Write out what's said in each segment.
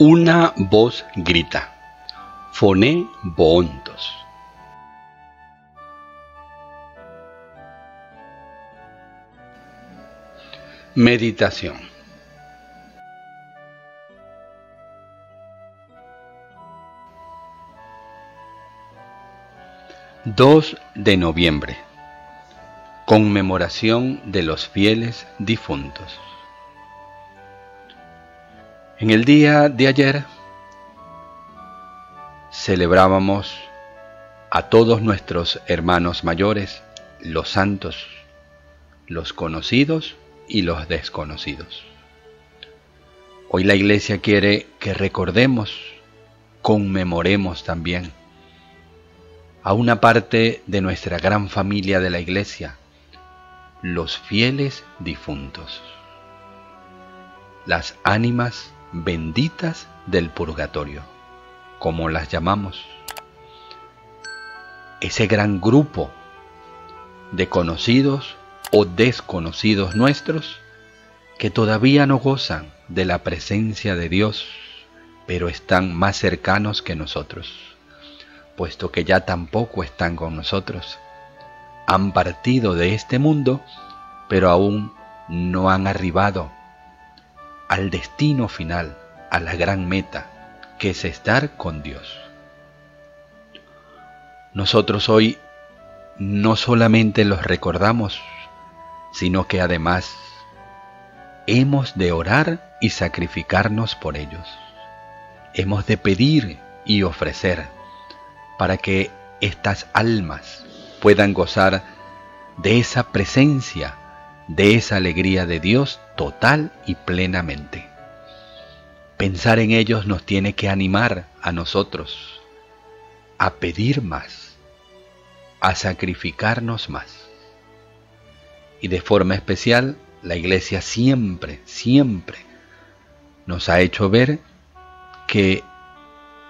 Una voz grita, Foné Boontos. Meditación 2 de noviembre. Conmemoración de los fieles difuntos. En el día de ayer celebrábamos a todos nuestros hermanos mayores, los santos, los conocidos y los desconocidos. Hoy la iglesia quiere que recordemos, conmemoremos también a una parte de nuestra gran familia de la Iglesia, los fieles difuntos, las ánimas benditas del purgatorio, como las llamamos, ese gran grupo de conocidos o desconocidos nuestros que todavía no gozan de la presencia de Dios, pero están más cercanos que nosotros puesto que ya tampoco están con nosotros. Han partido de este mundo, pero aún no han arribado al destino final, a la gran meta, que es estar con Dios. Nosotros hoy no solamente los recordamos, sino que además hemos de orar y sacrificarnos por ellos. Hemos de pedir y ofrecer para que estas almas puedan gozar de esa presencia, de esa alegría de Dios total y plenamente. Pensar en ellos nos tiene que animar a nosotros a pedir más, a sacrificarnos más. Y de forma especial, la Iglesia siempre, siempre nos ha hecho ver que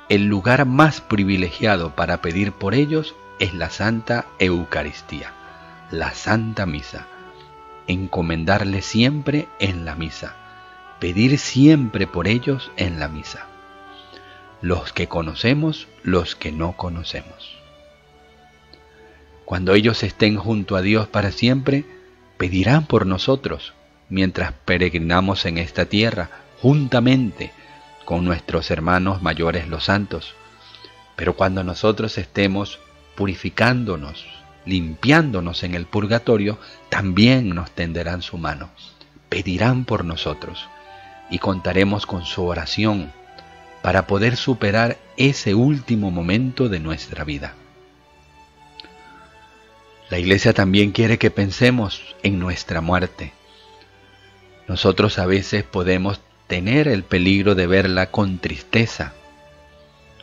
el lugar más privilegiado para pedir por ellos es la Santa Eucaristía, la Santa Misa. Encomendarle siempre en la misa, pedir siempre por ellos en la misa. Los que conocemos, los que no conocemos. Cuando ellos estén junto a Dios para siempre, pedirán por nosotros mientras peregrinamos en esta tierra juntamente con nuestros hermanos mayores los santos. Pero cuando nosotros estemos purificándonos, limpiándonos en el purgatorio, también nos tenderán su mano, pedirán por nosotros y contaremos con su oración para poder superar ese último momento de nuestra vida. La iglesia también quiere que pensemos en nuestra muerte. Nosotros a veces podemos tener el peligro de verla con tristeza,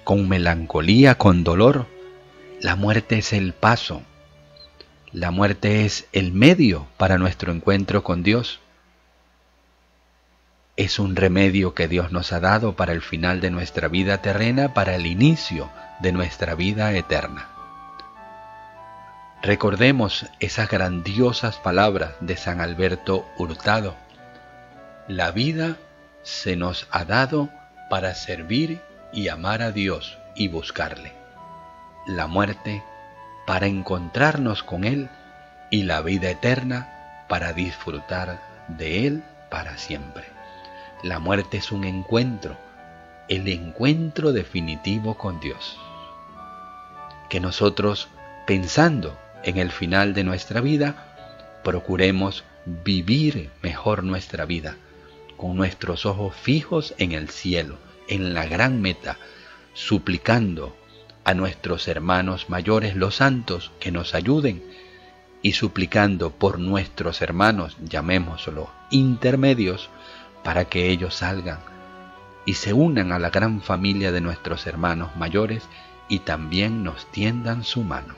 con melancolía, con dolor. La muerte es el paso, la muerte es el medio para nuestro encuentro con Dios. Es un remedio que Dios nos ha dado para el final de nuestra vida terrena, para el inicio de nuestra vida eterna. Recordemos esas grandiosas palabras de San Alberto Hurtado. La vida se nos ha dado para servir y amar a Dios y buscarle. La muerte para encontrarnos con Él y la vida eterna para disfrutar de Él para siempre. La muerte es un encuentro, el encuentro definitivo con Dios. Que nosotros, pensando en el final de nuestra vida, procuremos vivir mejor nuestra vida con nuestros ojos fijos en el cielo, en la gran meta, suplicando a nuestros hermanos mayores, los santos, que nos ayuden y suplicando por nuestros hermanos, llamémoslo intermedios, para que ellos salgan y se unan a la gran familia de nuestros hermanos mayores y también nos tiendan su mano.